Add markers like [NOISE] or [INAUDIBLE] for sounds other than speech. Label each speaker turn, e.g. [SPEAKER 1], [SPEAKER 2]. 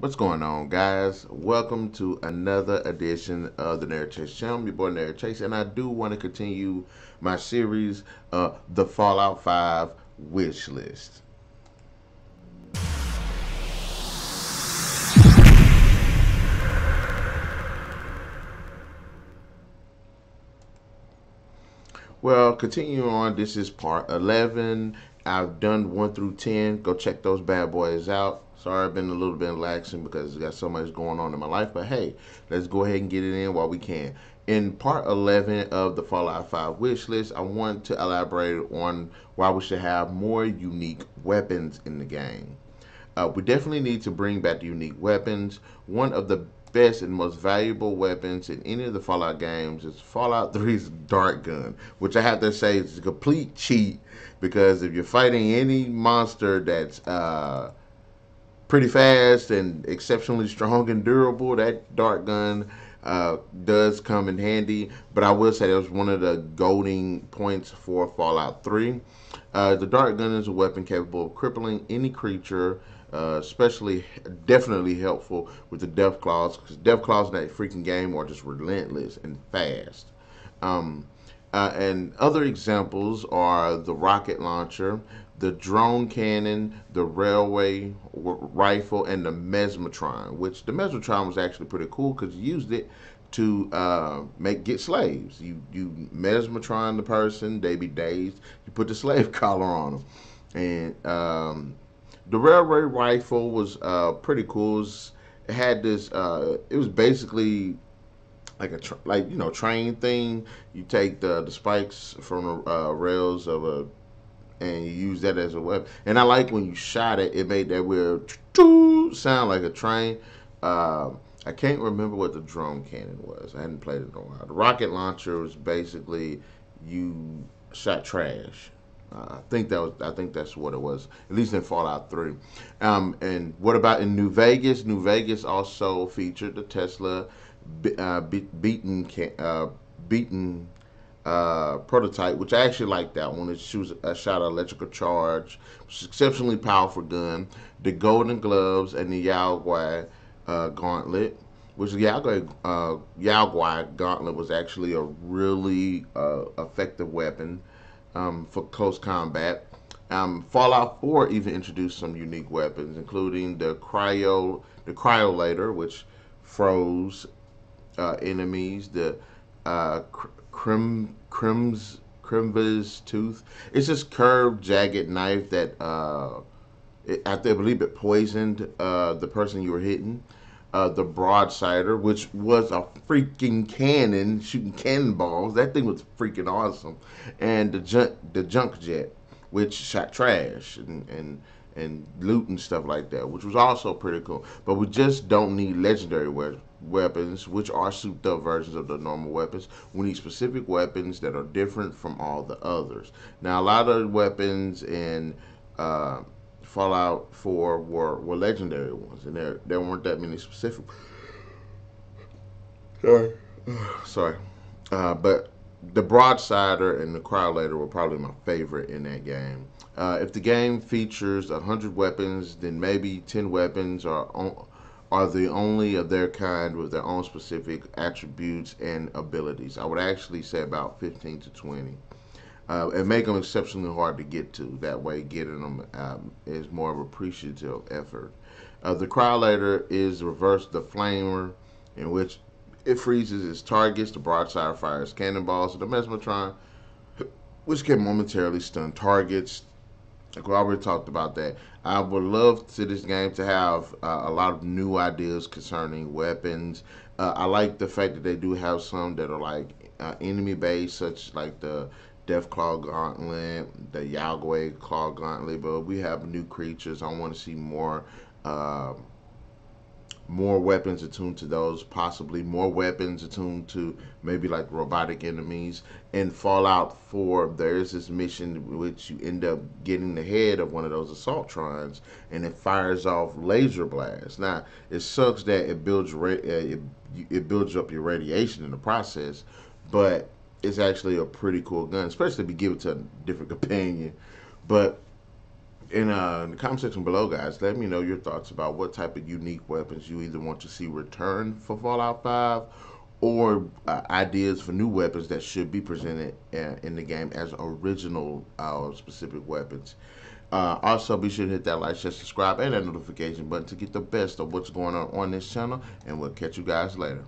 [SPEAKER 1] What's going on, guys? Welcome to another edition of the Narik Chase channel. I'm your boy Narik Chase, and I do want to continue my series, uh, the Fallout 5 wish list. Well, continuing on, this is part 11. I've done 1 through 10. Go check those bad boys out. Sorry, I've been a little bit laxing because I got so much going on in my life. But hey, let's go ahead and get it in while we can. In part 11 of the Fallout 5 wish list, I want to elaborate on why we should have more unique weapons in the game. Uh, we definitely need to bring back the unique weapons. One of the best and most valuable weapons in any of the Fallout games is Fallout 3's dart gun, which I have to say is a complete cheat because if you're fighting any monster that's uh, pretty fast and exceptionally strong and durable, that dart gun uh, does come in handy. But I will say that was one of the goading points for Fallout 3. Uh, the dart gun is a weapon capable of crippling any creature uh, especially definitely helpful with the death claws because death claws in that freaking game are just relentless and fast. Um, uh, and other examples are the Rock-It Launcher, the drone cannon, the railway rifle, and the mesmertron. Which the mesmertron was actually pretty cool because you used it to uh, make get slaves. You you mesmertron the person, they be dazed. You put the [LAUGHS] slave collar on them, and um, the railway rifle was uh, pretty cool. It, was, it had this. Uh, it was basically like a like you know train thing. You take the the spikes from the uh, rails of a and you use that as a weapon. And I like when you shot it, it made that weird [TSK] sound like a train. Uh, I can't remember what the drone cannon was. I hadn't played it in a while. The Rock-It Launcher was basically you shot trash. Uh, I think that was. I think that's what it was. At least in Fallout Three. Um, and what about in New Vegas? New Vegas also featured the Tesla uh, Beaton uh, Beaton uh, prototype, which I actually like that one. It shoots a shot of electrical charge, exceptionally powerful gun. The Golden Gloves and the Yao Guai uh, Gauntlet which the Yao Guai, uh, Yao Gauntlet was actually a really uh, effective weapon um, for close combat. Um, Fallout 4 even introduced some unique weapons, including the cryo the cryolator, which froze uh, enemies. The uh, crim crims tooth. It's this curved, jagged knife that uh, it, I believe it poisoned uh, the person you were hitting uh, the broadsider, which was a freaking cannon shooting cannonballs. That thing was freaking awesome, and the junk the junk jet, which shot trash and and and loot and stuff like that, which was also pretty cool. But we just don't need legendary we weapons, which are souped up versions of the normal weapons. We need specific weapons that are different from all the others. Now, a lot of weapons and uh, Fallout 4 were, were legendary ones, and there there weren't that many specific. Sorry, [SIGHS] sorry, uh, but the Broadsider and the Cryolator were probably my favorite in that game. Uh, if the game features hundred weapons, then maybe ten weapons are on, are the only of their kind with their own specific attributes and abilities. I would actually say about 15 to 20 uh, and make them exceptionally hard to get to. That way, getting them um, is more of appreciative effort. Uh, the Cryolator is reverse the Flamer, in which it freezes its targets. The broadside fires cannonballs. The Mesmertron, [COUGHS] which can momentarily stun targets. Like we already talked about that. I would love to this game to have uh, a lot of new ideas concerning weapons. Uh, I like the fact that they do have some that are like uh, enemy based, such like the Deathclaw Gauntlet, the Yao Guai Claw Gauntlet, but we have new creatures. I want to see more uh, more weapons attuned to those, possibly more weapons attuned to maybe like robotic enemies. In Fallout 4, there is this mission which you end up getting the head of one of those assaultrons, and it fires off laser blasts. Now, it sucks that it builds uh, it, it builds up your radiation in the process, but it's actually a pretty cool gun, especially if you give it to a different companion. But in, uh, in the comment section below, guys, let me know your thoughts about what type of unique weapons you either want to see return for Fallout 5 or uh, ideas for new weapons that should be presented uh, in the game as original uh, specific weapons. Uh, also, be sure to hit that like, share, subscribe, and that notification button to get the best of what's going on on this channel. And we'll catch you guys later.